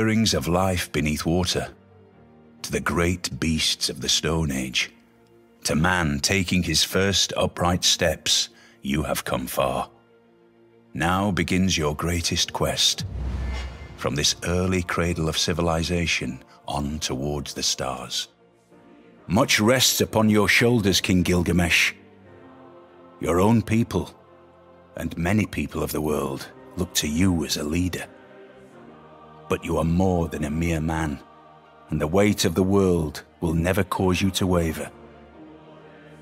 stirrings of life beneath water, to the great beasts of the Stone Age, to man taking his first upright steps, you have come far. Now begins your greatest quest. From this early cradle of civilization on towards the stars. Much rests upon your shoulders, King Gilgamesh. Your own people, and many people of the world, look to you as a leader. But you are more than a mere man, and the weight of the world will never cause you to waver.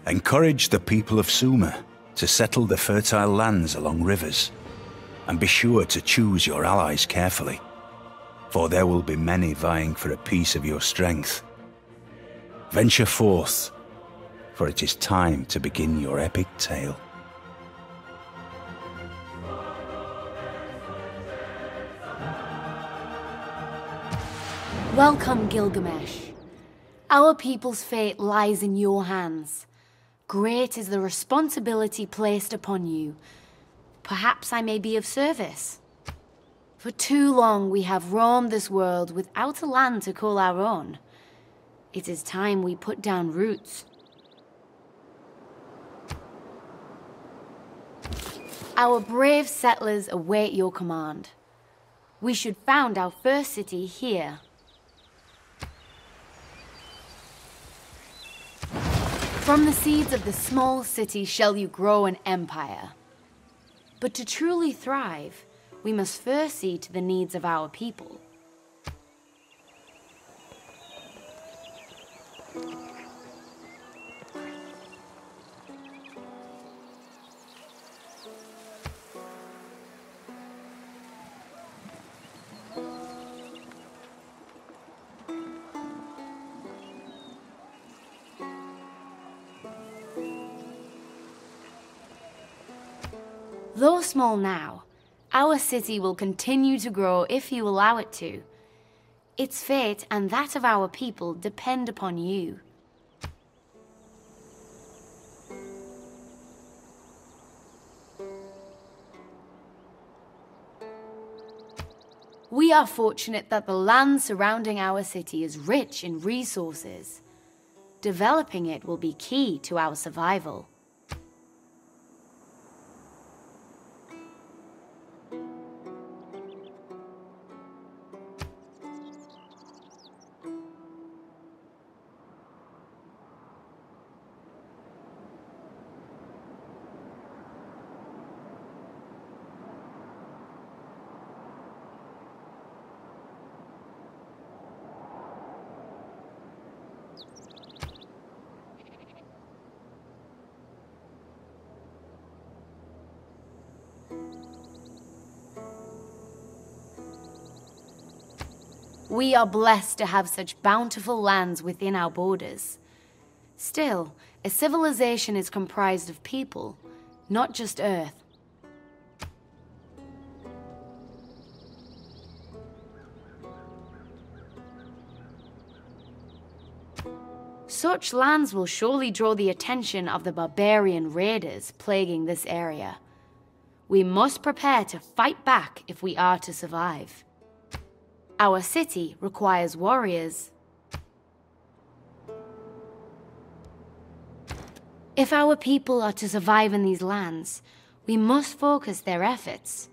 Encourage the people of Sumer to settle the fertile lands along rivers, and be sure to choose your allies carefully, for there will be many vying for a piece of your strength. Venture forth, for it is time to begin your epic tale. Welcome, Gilgamesh. Our people's fate lies in your hands. Great is the responsibility placed upon you. Perhaps I may be of service. For too long we have roamed this world without a land to call our own. It is time we put down roots. Our brave settlers await your command. We should found our first city here. From the seeds of the small city shall you grow an empire. But to truly thrive, we must first see to the needs of our people. Though small now, our city will continue to grow if you allow it to. Its fate and that of our people depend upon you. We are fortunate that the land surrounding our city is rich in resources. Developing it will be key to our survival. We are blessed to have such bountiful lands within our borders. Still, a civilization is comprised of people, not just earth. Such lands will surely draw the attention of the barbarian raiders plaguing this area. We must prepare to fight back if we are to survive. Our city requires warriors. If our people are to survive in these lands, we must focus their efforts.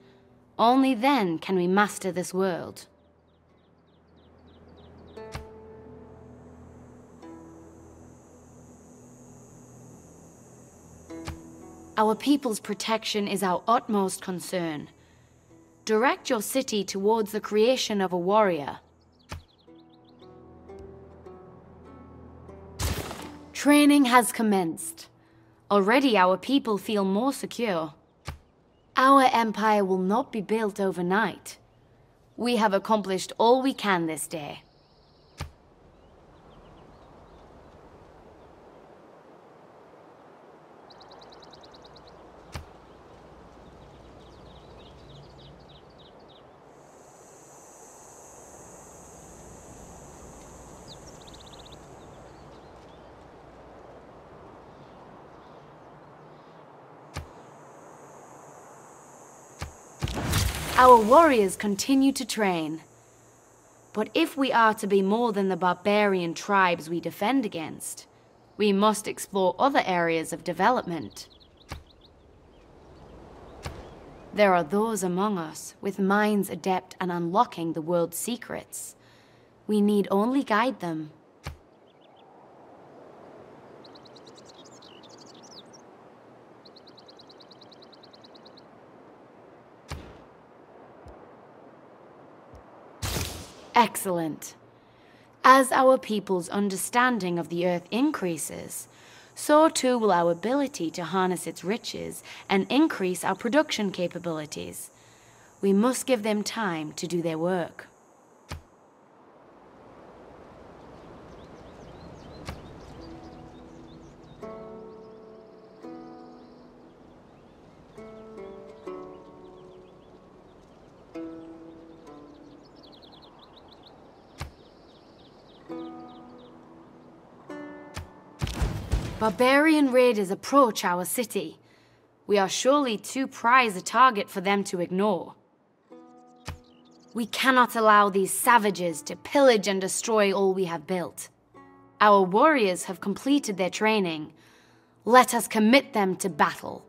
Only then can we master this world. Our people's protection is our utmost concern. Direct your city towards the creation of a warrior. Training has commenced. Already our people feel more secure. Our empire will not be built overnight. We have accomplished all we can this day. Our warriors continue to train. But if we are to be more than the barbarian tribes we defend against, we must explore other areas of development. There are those among us with minds adept at unlocking the world's secrets. We need only guide them. Excellent. As our people's understanding of the earth increases, so too will our ability to harness its riches and increase our production capabilities. We must give them time to do their work. Barbarian raiders approach our city. We are surely too prized a target for them to ignore. We cannot allow these savages to pillage and destroy all we have built. Our warriors have completed their training. Let us commit them to battle.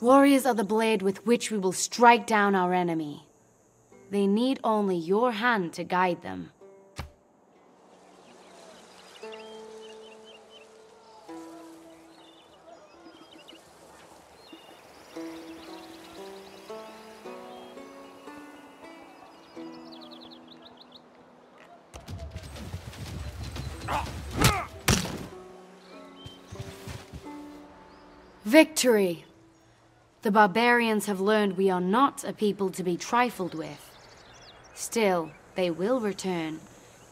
Warriors are the blade with which we will strike down our enemy. They need only your hand to guide them. Victory! The barbarians have learned we are not a people to be trifled with. Still, they will return,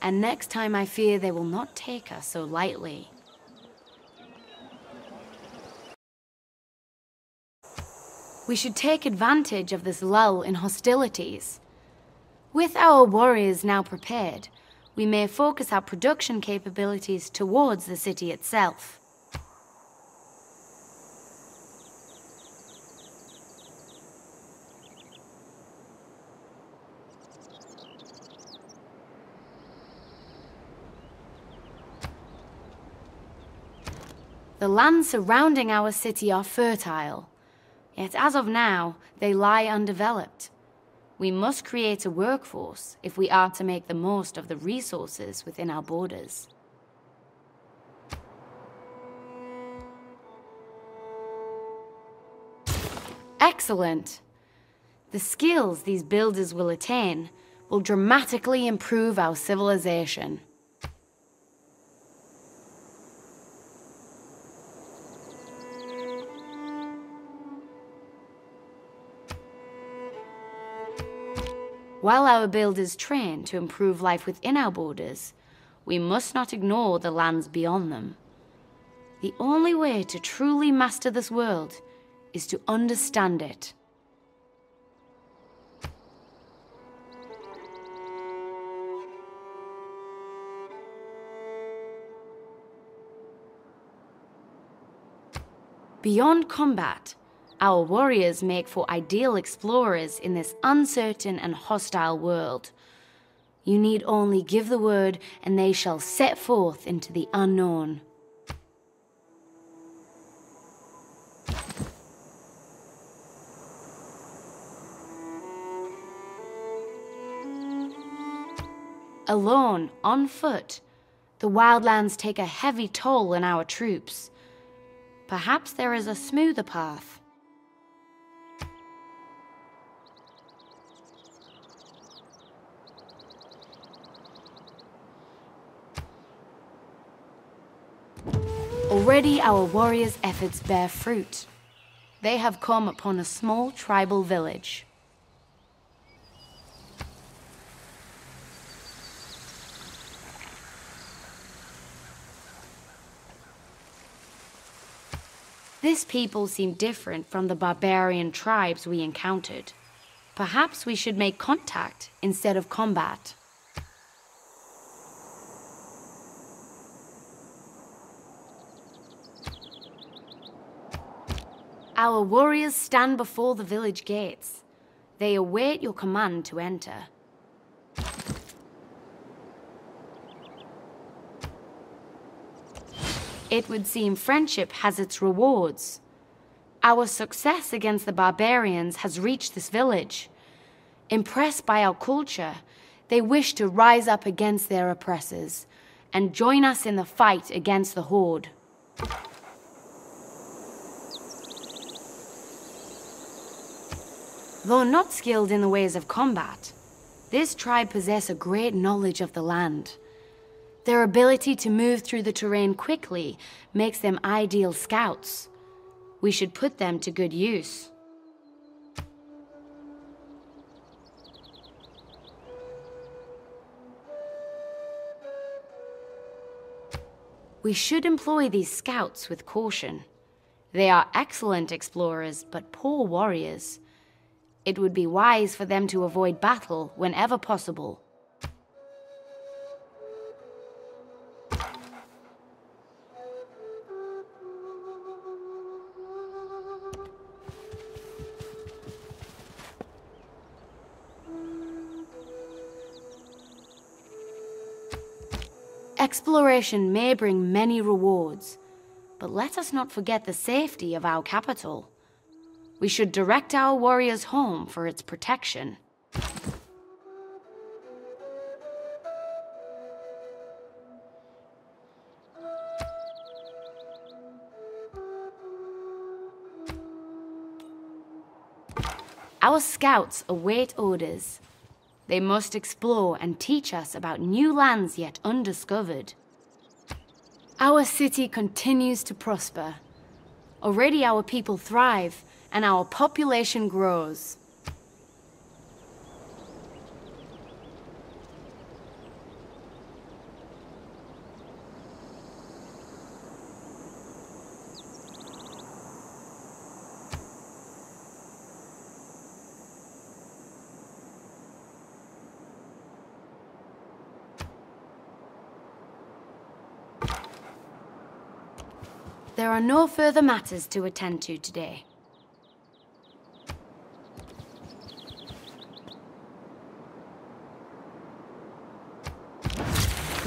and next time I fear they will not take us so lightly. We should take advantage of this lull in hostilities. With our warriors now prepared, we may focus our production capabilities towards the city itself. The lands surrounding our city are fertile, yet as of now, they lie undeveloped. We must create a workforce if we are to make the most of the resources within our borders. Excellent! The skills these builders will attain will dramatically improve our civilization. While our builders train to improve life within our borders, we must not ignore the lands beyond them. The only way to truly master this world is to understand it. Beyond combat, our warriors make for ideal explorers in this uncertain and hostile world. You need only give the word, and they shall set forth into the unknown. Alone, on foot, the wildlands take a heavy toll on our troops. Perhaps there is a smoother path. Already our warriors' efforts bear fruit. They have come upon a small tribal village. This people seem different from the barbarian tribes we encountered. Perhaps we should make contact instead of combat. Our warriors stand before the village gates. They await your command to enter. It would seem friendship has its rewards. Our success against the barbarians has reached this village. Impressed by our culture, they wish to rise up against their oppressors and join us in the fight against the Horde. Though not skilled in the ways of combat, this tribe possess a great knowledge of the land. Their ability to move through the terrain quickly makes them ideal scouts. We should put them to good use. We should employ these scouts with caution. They are excellent explorers, but poor warriors. It would be wise for them to avoid battle whenever possible. Exploration may bring many rewards, but let us not forget the safety of our capital. We should direct our warriors home for its protection. Our scouts await orders. They must explore and teach us about new lands yet undiscovered. Our city continues to prosper. Already our people thrive and our population grows. There are no further matters to attend to today.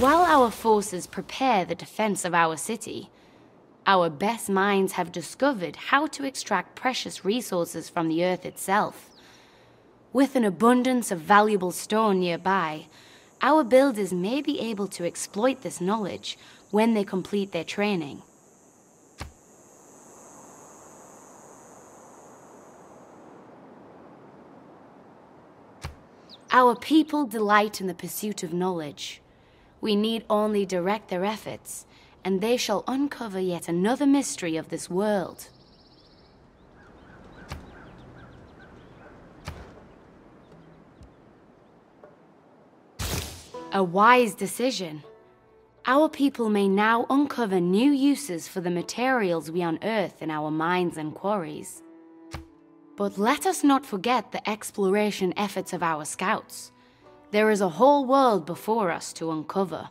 While our forces prepare the defense of our city, our best minds have discovered how to extract precious resources from the earth itself. With an abundance of valuable stone nearby, our builders may be able to exploit this knowledge when they complete their training. Our people delight in the pursuit of knowledge. We need only direct their efforts, and they shall uncover yet another mystery of this world. A wise decision. Our people may now uncover new uses for the materials we unearth in our mines and quarries. But let us not forget the exploration efforts of our scouts. There is a whole world before us to uncover.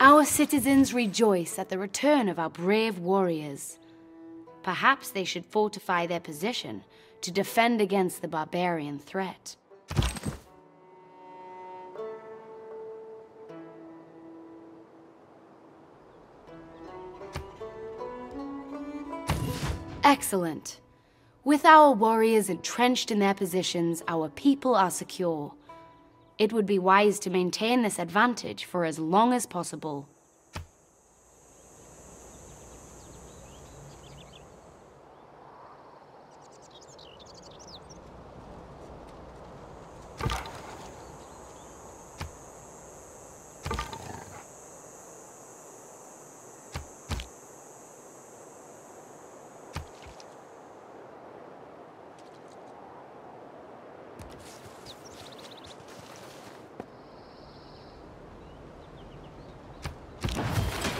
Our citizens rejoice at the return of our brave warriors. Perhaps they should fortify their position to defend against the barbarian threat. Excellent. With our warriors entrenched in their positions, our people are secure. It would be wise to maintain this advantage for as long as possible.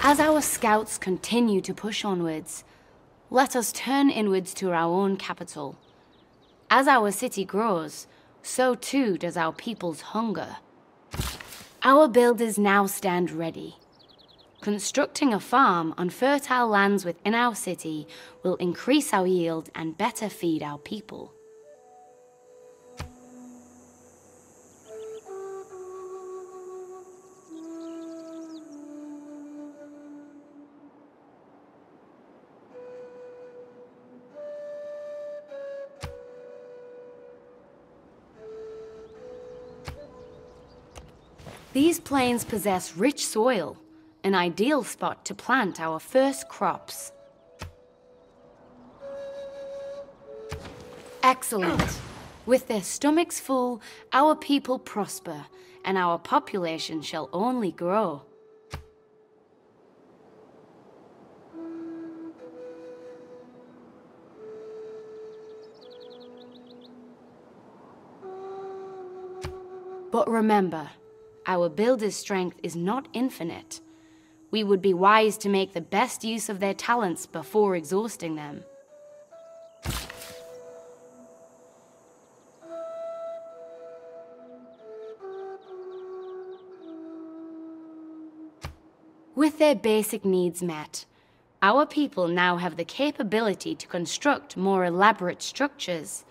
As our scouts continue to push onwards, let us turn inwards to our own capital. As our city grows, so too does our people's hunger. Our builders now stand ready. Constructing a farm on fertile lands within our city will increase our yield and better feed our people. Plains possess rich soil, an ideal spot to plant our first crops. Excellent. With their stomachs full, our people prosper, and our population shall only grow. But remember, our builder's strength is not infinite. We would be wise to make the best use of their talents before exhausting them. With their basic needs met, our people now have the capability to construct more elaborate structures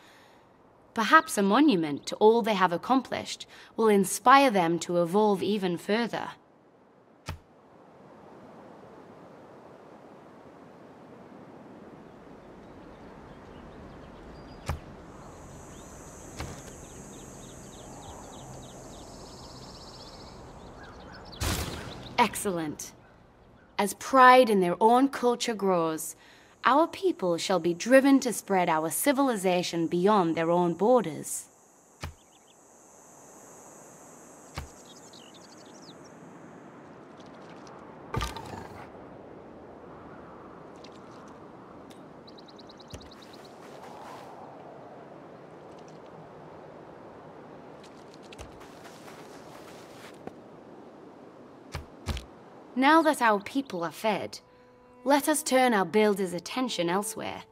Perhaps a monument to all they have accomplished will inspire them to evolve even further. Excellent. As pride in their own culture grows, our people shall be driven to spread our civilization beyond their own borders. Now that our people are fed, let us turn our builders' attention elsewhere.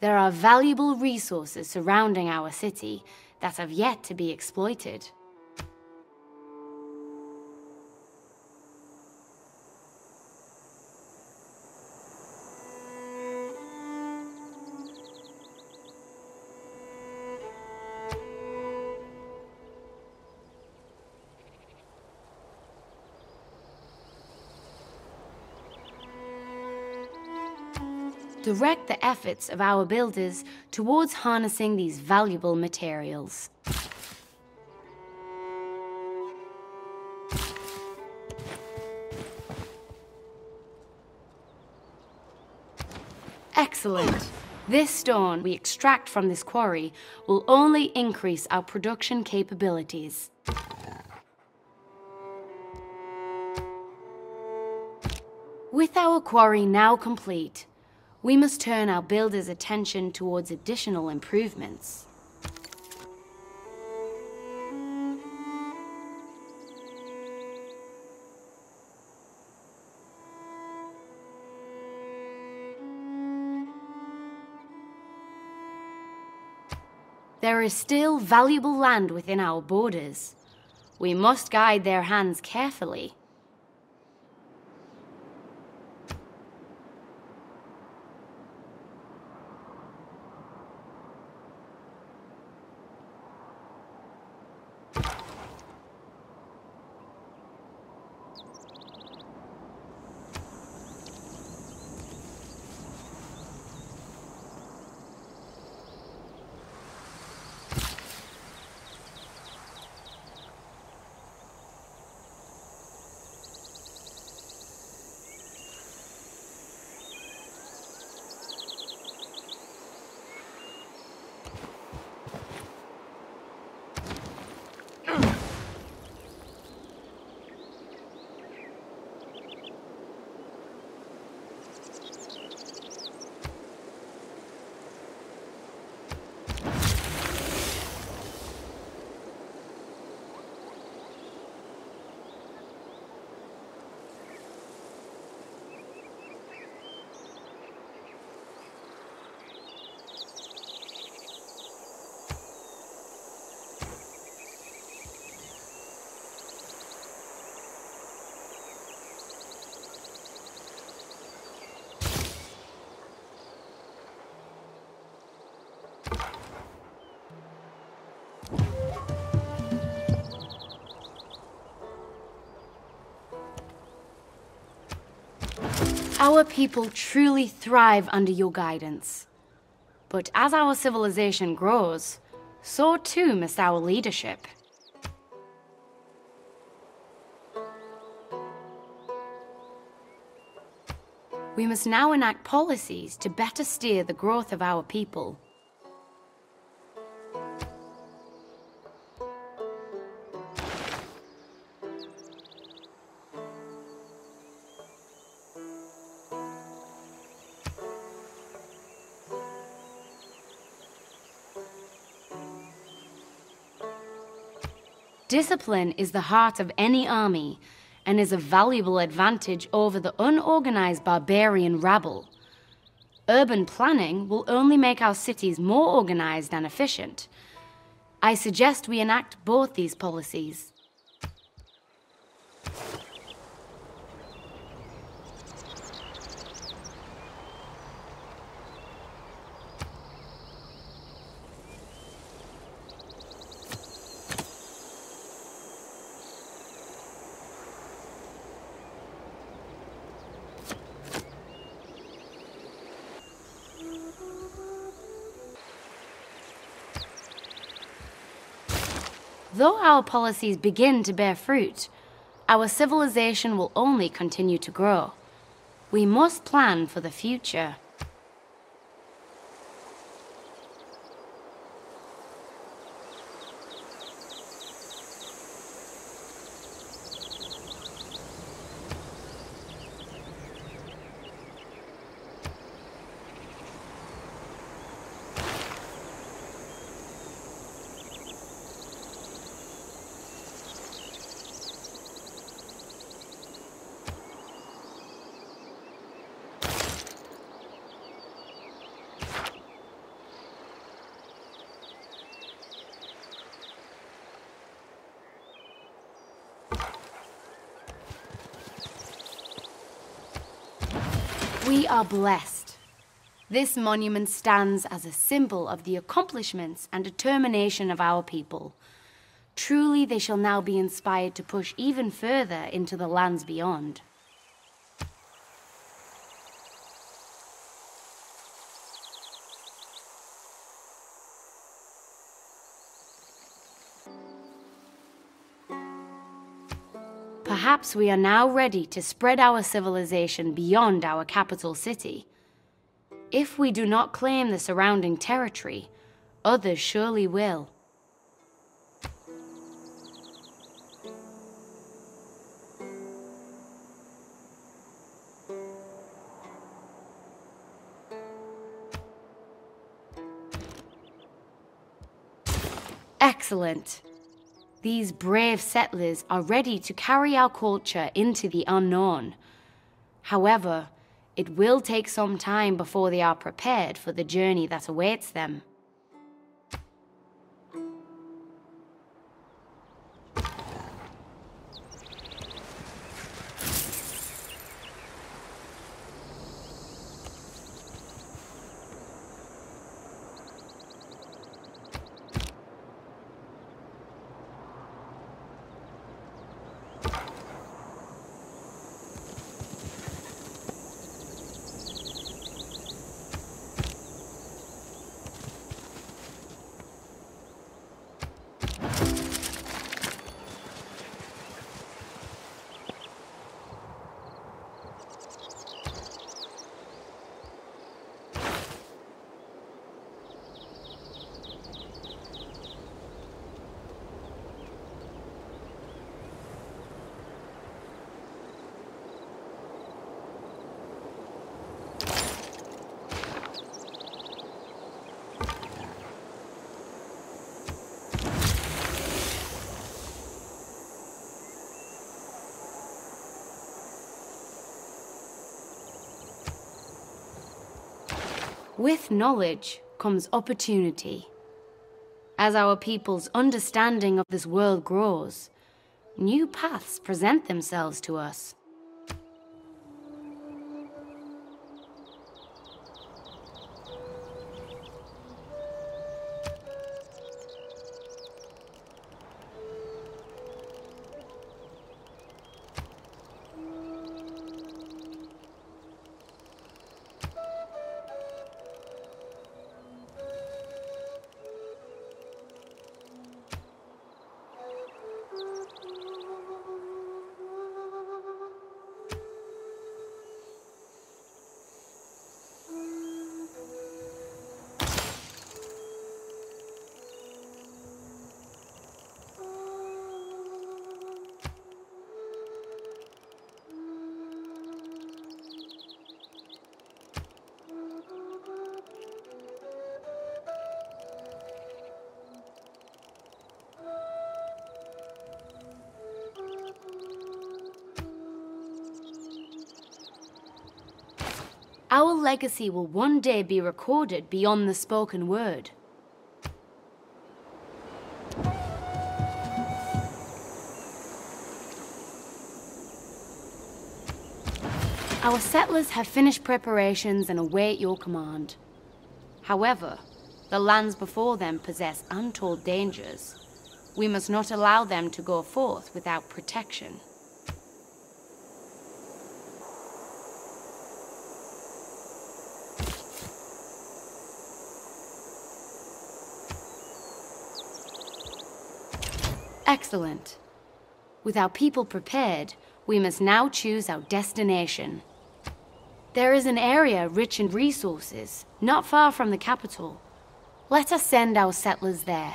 There are valuable resources surrounding our city that have yet to be exploited. Direct the efforts of our builders towards harnessing these valuable materials. Excellent. This stone we extract from this quarry will only increase our production capabilities. With our quarry now complete, we must turn our builders' attention towards additional improvements. There is still valuable land within our borders. We must guide their hands carefully. Our people truly thrive under your guidance. But as our civilization grows, so too must our leadership. We must now enact policies to better steer the growth of our people. Discipline is the heart of any army and is a valuable advantage over the unorganized barbarian rabble. Urban planning will only make our cities more organized and efficient. I suggest we enact both these policies. Though our policies begin to bear fruit, our civilization will only continue to grow. We must plan for the future. We are blessed. This monument stands as a symbol of the accomplishments and determination of our people. Truly, they shall now be inspired to push even further into the lands beyond. Perhaps we are now ready to spread our civilization beyond our capital city. If we do not claim the surrounding territory, others surely will. Excellent. These brave settlers are ready to carry our culture into the unknown. However, it will take some time before they are prepared for the journey that awaits them. With knowledge comes opportunity. As our people's understanding of this world grows, new paths present themselves to us. Legacy will one day be recorded beyond the spoken word. Our settlers have finished preparations and await your command. However, the lands before them possess untold dangers. We must not allow them to go forth without protection. Excellent. With our people prepared, we must now choose our destination. There is an area rich in resources, not far from the capital. Let us send our settlers there.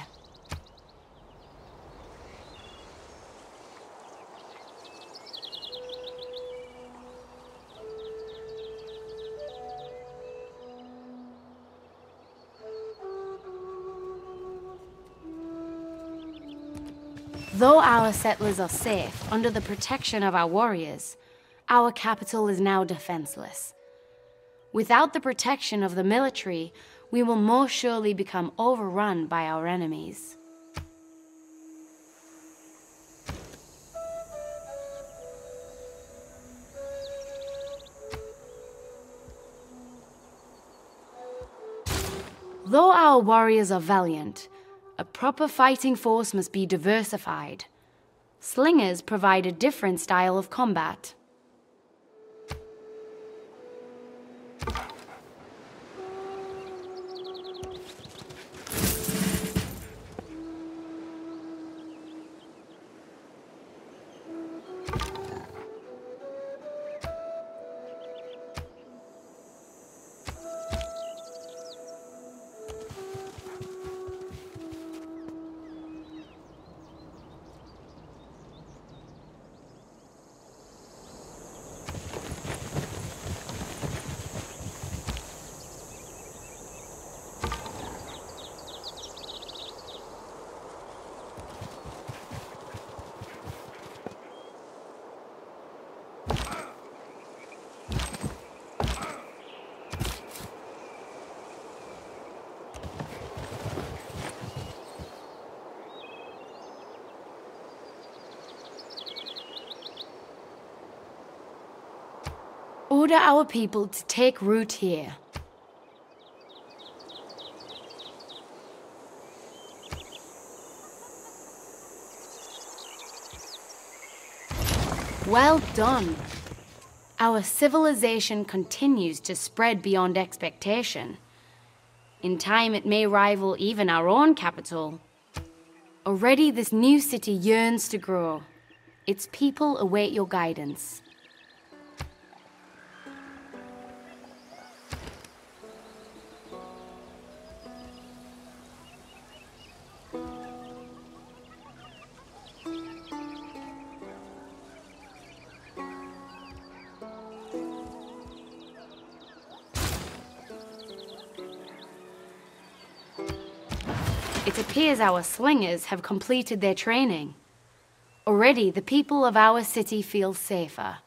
Though our settlers are safe under the protection of our warriors, our capital is now defenseless. Without the protection of the military, we will most surely become overrun by our enemies. Though our warriors are valiant, a proper fighting force must be diversified. Slingers provide a different style of combat. Order our people to take root here. Well done. Our civilization continues to spread beyond expectation. In time, it may rival even our own capital. Already, this new city yearns to grow. Its people await your guidance. Appears our slingers have completed their training. Already, the people of our city feel safer.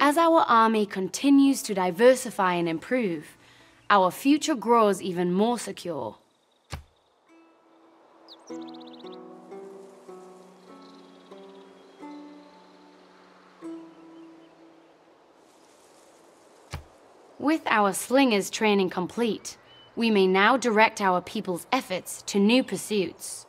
As our army continues to diversify and improve, our future grows even more secure. With our slingers training complete, we may now direct our people's efforts to new pursuits.